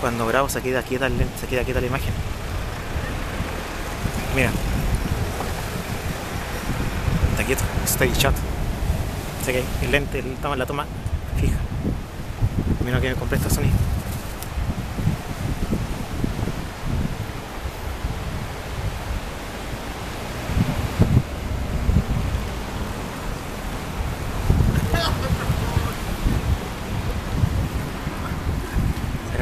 cuando grabo se queda quieta, se queda quieta la imagen. Mira. Está quieto, steady shot. Sé que el lente, la toma fija. Mira que me compré este sonido.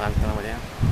啊，这样。